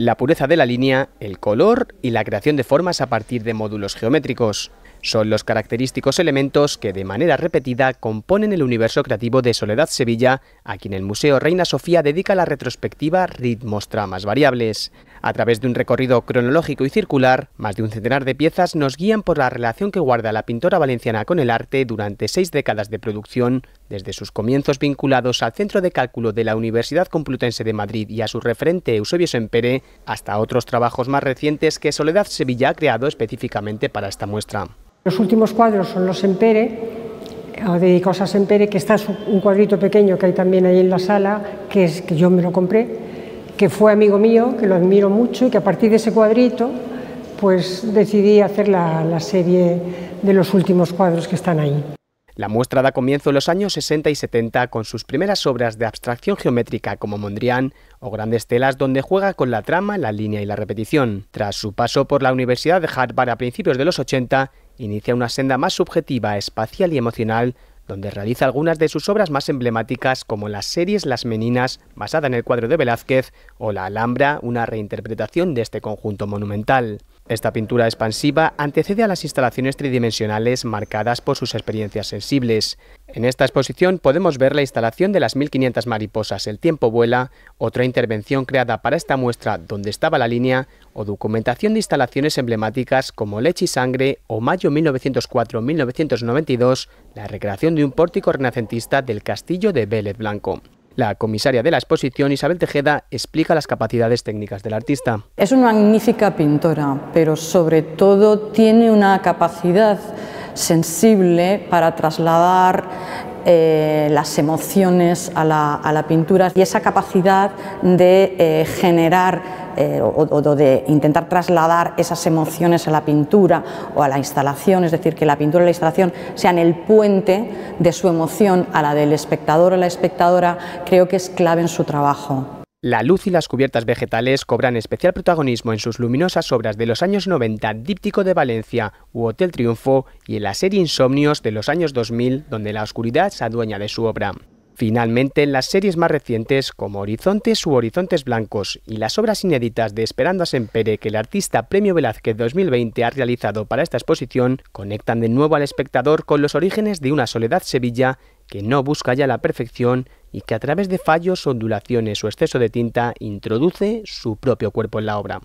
la pureza de la línea, el color y la creación de formas a partir de módulos geométricos. Son los característicos elementos que de manera repetida componen el universo creativo de Soledad Sevilla, a quien el Museo Reina Sofía dedica la retrospectiva Ritmos Tramas Variables. A través de un recorrido cronológico y circular, más de un centenar de piezas nos guían por la relación que guarda la pintora valenciana con el arte durante seis décadas de producción, desde sus comienzos vinculados al Centro de Cálculo de la Universidad Complutense de Madrid y a su referente Eusebio Sempere, hasta otros trabajos más recientes que Soledad Sevilla ha creado específicamente para esta muestra. Los últimos cuadros son los Sempere, dedicados a Sempere, que está un cuadrito pequeño que hay también ahí en la sala, que es que yo me lo compré que fue amigo mío, que lo admiro mucho y que a partir de ese cuadrito pues decidí hacer la, serie de los últimos cuadros que están ahí. La muestra da comienzo en los años 60 y 70 con sus primeras obras de abstracción geométrica como Mondrian o grandes telas donde juega con la trama, la línea y la repetición. Tras su paso por la Universidad de Harvard a principios de los 80, inicia una senda más subjetiva, espacial y emocional donde realiza algunas de sus obras más emblemáticas como las series Las Meninas, basada en el cuadro de Velázquez, o La Alhambra, una reinterpretación de este conjunto monumental. Esta pintura expansiva antecede a las instalaciones tridimensionales marcadas por sus experiencias sensibles. En esta exposición podemos ver la instalación de las 1500 mariposas El tiempo vuela, otra intervención creada para esta muestra Donde estaba la línea, o documentación de instalaciones emblemáticas como Leche y Sangre o Mayo 1904-1992, la recreación de un pórtico renacentista del castillo de Vélez Blanco. La comisaria de la exposición, Isabel Tejeda, explica las capacidades técnicas del artista. Es una magnífica pintora, pero sobre todo tiene una capacidad sensible para trasladar eh, las emociones a la, pintura y esa capacidad de eh, generar eh, o, de intentar trasladar esas emociones a la pintura o a la instalación, es decir, que la pintura y la instalación sean el puente de su emoción a la del espectador o la espectadora, creo que es clave en su trabajo. La luz y las cubiertas vegetales cobran especial protagonismo en sus luminosas obras de los años 90, Díptico de Valencia u Hotel Triunfo, y en la serie Insomnios de los años 2000, donde la oscuridad se adueña de su obra. Finalmente, en las series más recientes como Horizontes u Horizontes Blancos y las obras inéditas de Esperando a Sempere que el artista Premio Velázquez 2020 ha realizado para esta exposición, conectan de nuevo al espectador con los orígenes de una soledad Sevilla que no busca ya la perfección y que a través de fallos, ondulaciones o exceso de tinta introduce su propio cuerpo en la obra.